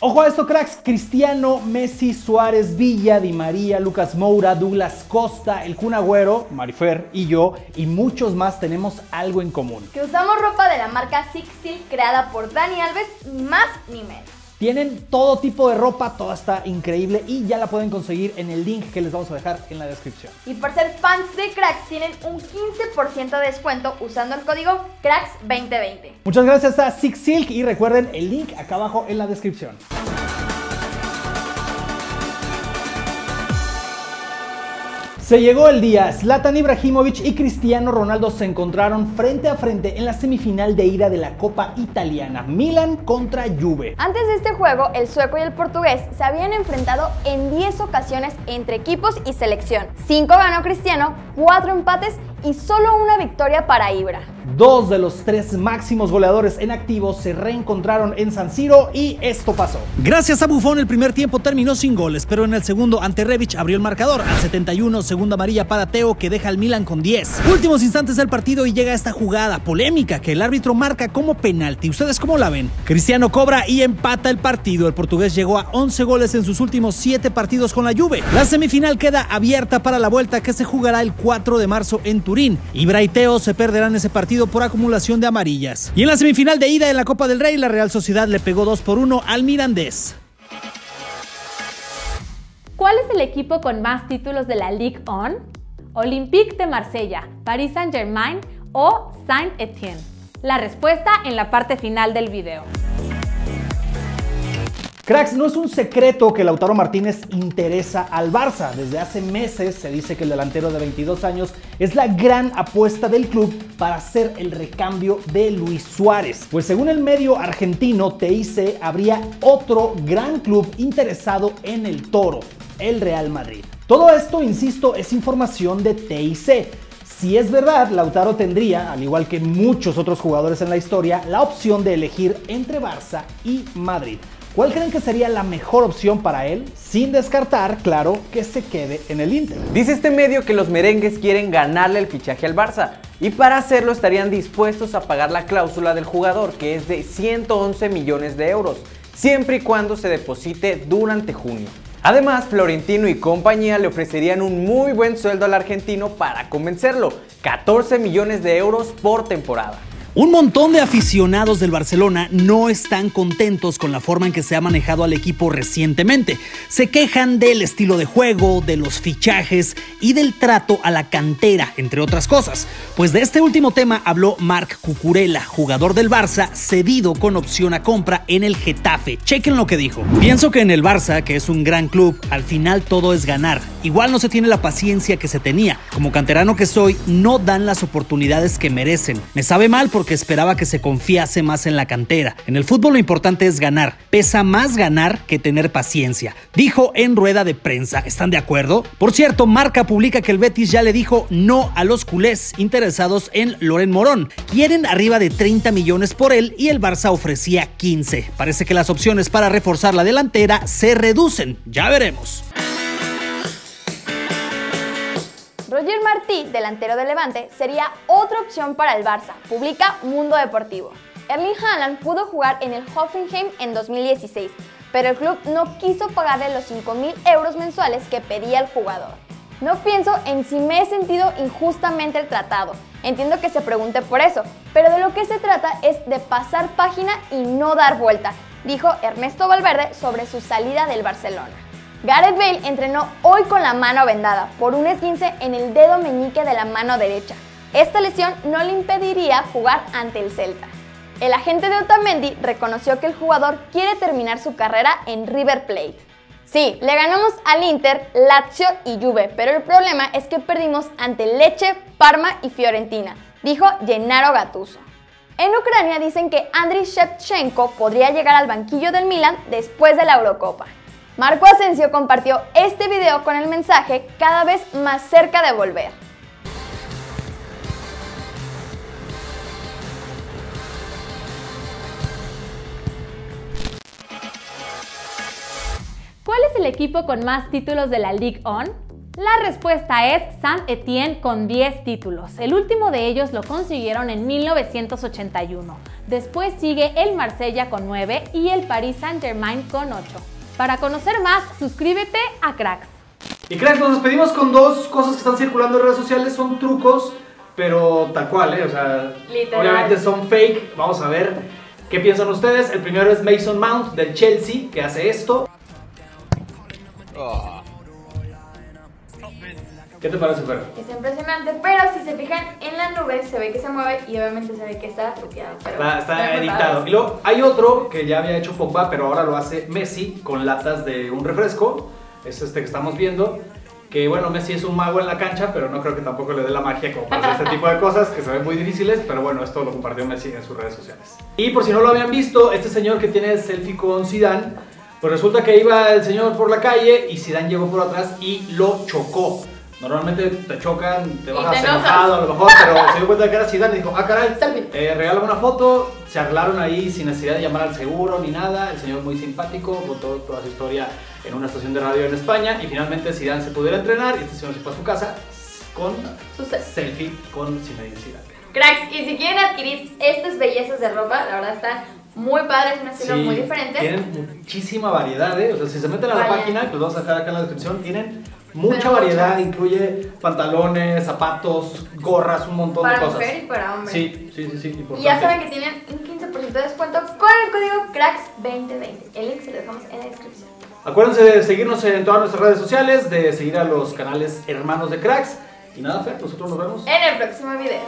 Ojo a esto, cracks. Cristiano, Messi, Suárez, Villa, Di María, Lucas Moura, Douglas Costa, el Kun Agüero, Marifer y yo, y muchos más tenemos algo en común. Que usamos ropa de la marca Six creada por Dani Alves, más ni menos. Tienen todo tipo de ropa, toda está increíble y ya la pueden conseguir en el link que les vamos a dejar en la descripción. Y por ser fans de Cracks tienen un 15% de descuento usando el código Cracks2020. Muchas gracias a Six Silk y recuerden el link acá abajo en la descripción. Se llegó el día. Zlatan Ibrahimovic y Cristiano Ronaldo se encontraron frente a frente en la semifinal de ida de la Copa Italiana, Milan contra Juve. Antes de este juego, el sueco y el portugués se habían enfrentado en 10 ocasiones entre equipos y selección. 5 ganó Cristiano, 4 empates y solo una victoria para Ibra. Dos de los tres máximos goleadores en activo se reencontraron en San Siro y esto pasó. Gracias a Buffon el primer tiempo terminó sin goles, pero en el segundo ante Rebic abrió el marcador. Al 71, segunda amarilla para Teo que deja al Milan con 10. Últimos instantes del partido y llega esta jugada polémica que el árbitro marca como penalti. ¿Ustedes cómo la ven? Cristiano cobra y empata el partido. El portugués llegó a 11 goles en sus últimos 7 partidos con la Juve. La semifinal queda abierta para la vuelta que se jugará el 4 de marzo en Turín. Ibra y Teo se perderán ese partido por acumulación de amarillas. Y en la semifinal de ida en la Copa del Rey, la Real Sociedad le pegó 2 por 1 al Mirandés. ¿Cuál es el equipo con más títulos de la Ligue 1? Olympique de Marsella, Paris Saint-Germain o Saint-Étienne. La respuesta en la parte final del video. Cracks, no es un secreto que Lautaro Martínez interesa al Barça. Desde hace meses se dice que el delantero de 22 años es la gran apuesta del club para hacer el recambio de Luis Suárez. Pues según el medio argentino TIC, habría otro gran club interesado en el Toro, el Real Madrid. Todo esto, insisto, es información de TIC. Si es verdad, Lautaro tendría, al igual que muchos otros jugadores en la historia, la opción de elegir entre Barça y Madrid. ¿Cuál creen que sería la mejor opción para él? Sin descartar, claro, que se quede en el Inter. Dice este medio que los merengues quieren ganarle el fichaje al Barça y para hacerlo estarían dispuestos a pagar la cláusula del jugador, que es de 111 millones de euros, siempre y cuando se deposite durante junio. Además, Florentino y compañía le ofrecerían un muy buen sueldo al argentino para convencerlo, 14 millones de euros por temporada. Un montón de aficionados del Barcelona no están contentos con la forma en que se ha manejado al equipo recientemente. Se quejan del estilo de juego, de los fichajes y del trato a la cantera, entre otras cosas. Pues de este último tema habló Marc Cucurella, jugador del Barça, cedido con opción a compra en el Getafe. Chequen lo que dijo. Pienso que en el Barça, que es un gran club, al final todo es ganar. Igual no se tiene la paciencia que se tenía. Como canterano que soy, no dan las oportunidades que merecen. Me sabe mal porque que esperaba que se confiase más en la cantera. En el fútbol lo importante es ganar. Pesa más ganar que tener paciencia. Dijo en rueda de prensa. ¿Están de acuerdo? Por cierto, Marca publica que el Betis ya le dijo no a los culés interesados en Loren Morón. Quieren arriba de 30 millones por él y el Barça ofrecía 15. Parece que las opciones para reforzar la delantera se reducen. Ya veremos. Roger Martí, delantero de Levante, sería otra opción para el Barça, publica Mundo Deportivo. Erling Haaland pudo jugar en el Hoffenheim en 2016, pero el club no quiso pagarle los 5.000 euros mensuales que pedía el jugador. No pienso en si me he sentido injustamente tratado. Entiendo que se pregunte por eso, pero de lo que se trata es de pasar página y no dar vuelta, dijo Ernesto Valverde sobre su salida del Barcelona. Gareth Bale entrenó hoy con la mano vendada por un esguince en el dedo meñique de la mano derecha. Esta lesión no le impediría jugar ante el Celta. El agente de Otamendi reconoció que el jugador quiere terminar su carrera en River Plate. Sí, le ganamos al Inter, Lazio y Juve, pero el problema es que perdimos ante Leche, Parma y Fiorentina, dijo Gennaro Gattuso. En Ucrania dicen que Andriy Shevchenko podría llegar al banquillo del Milan después de la Eurocopa. Marco Asensio compartió este video con el mensaje cada vez más cerca de volver. ¿Cuál es el equipo con más títulos de la Ligue 1? La respuesta es Saint Etienne con 10 títulos. El último de ellos lo consiguieron en 1981. Después sigue el Marsella con 9 y el Paris Saint-Germain con 8. Para conocer más, suscríbete a Cracks. Y cracks, nos despedimos con dos cosas que están circulando en redes sociales, son trucos, pero tal cual, ¿eh? O sea, Literal. obviamente son fake. Vamos a ver qué piensan ustedes. El primero es Mason Mount del Chelsea, que hace esto. ¿Qué te parece, Fer? Es impresionante, pero si se fijan en la nube se ve que se mueve y obviamente se ve que está truqueado. Pero Está, está editado. Y luego hay otro que ya había hecho Pogba, pero ahora lo hace Messi con latas de un refresco. Es este que estamos viendo. Que bueno, Messi es un mago en la cancha, pero no creo que tampoco le dé la magia como para hacer este tipo de cosas que se ven muy difíciles. Pero bueno, esto lo compartió Messi en sus redes sociales. Y por si no lo habían visto, este señor que tiene selfie con Zidane, pues resulta que iba el señor por la calle y Zidane llegó por atrás y lo chocó. Normalmente te chocan, te bajas te enojado a lo mejor, pero se dio cuenta que era Zidane y dijo, ah caray, eh, regálame una foto, se arreglaron ahí sin necesidad de llamar al seguro ni nada, el señor muy simpático, contó toda su historia en una estación de radio en España y finalmente Zidane se pudiera entrenar y este señor se fue a su casa con Su selfie. con Zinedine Zidane. Cracks, y si quieren adquirir estas bellezas de ropa, la verdad está muy padre, es un estilo Sí, muy diferente. Tienen muchísima variedad, ¿eh? O sea, si se meten a la Vaya. página, que los vamos a dejar acá en la descripción, tienen mucha Pero variedad, muchas. incluye pantalones, zapatos, gorras, un montón Para de cosas. mujer y para hombre. Sí, sí, sí, sí, importante. Y ya saben que tienen un 15% de descuento con el código CRACKS2020. El link se lo dejamos en la descripción. Acuérdense de seguirnos en todas nuestras redes sociales, de seguir a los canales hermanos de Cracks. Y nada, Fer, nosotros nos vemos. En el próximo video.